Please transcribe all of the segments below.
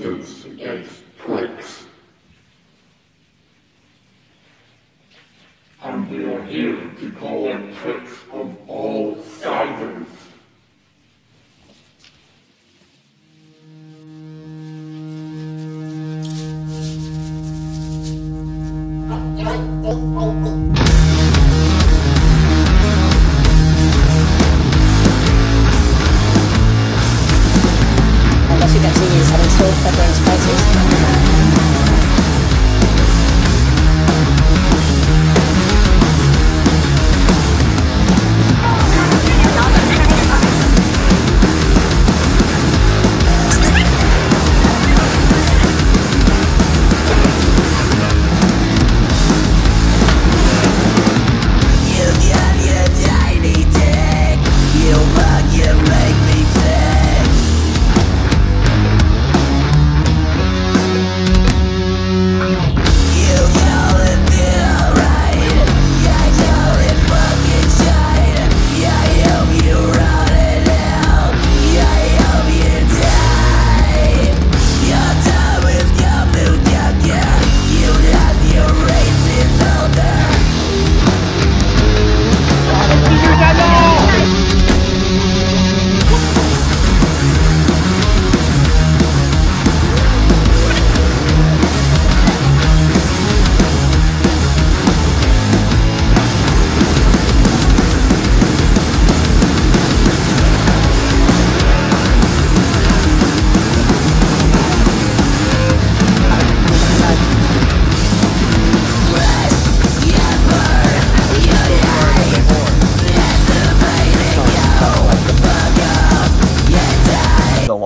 resistance against pricks. And we are here to call on pricks of all sizes. Ah, and having salt, pepper, and spices.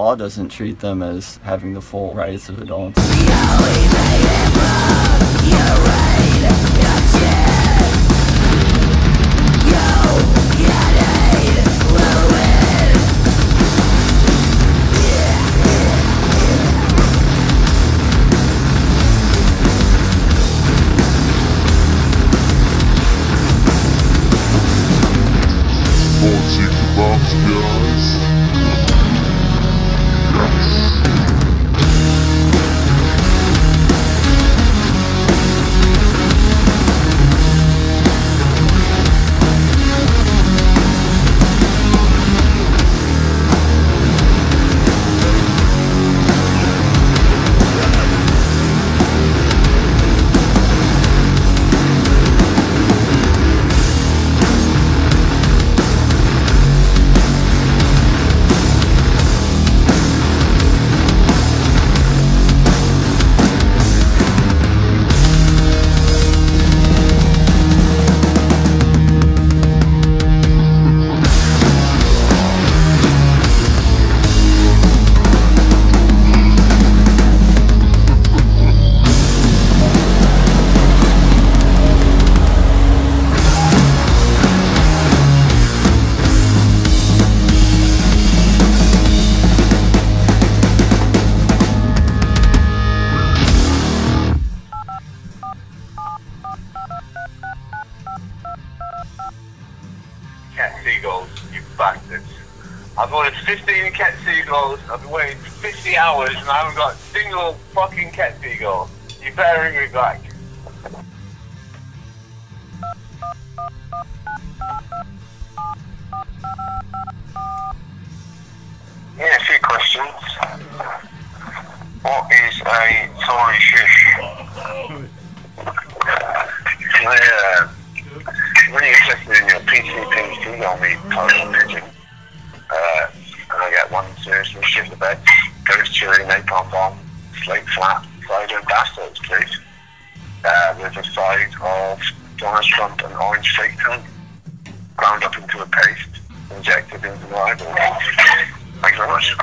Law doesn't treat them as having the full rights of adults. Cat seagulls, you bastards. I've ordered 15 cat seagulls, I've been waiting 50 hours and I haven't got a single fucking cat seagull. You better ring me back. only coastal pigeon. Uh, and I get one seriously shit the bed, goes chilling, napalm bomb, sleep flat, cider and bastards, please. Uh, with a side of Donald Trump and orange shake tone, ground up into a paste, injected into the Thank you very much.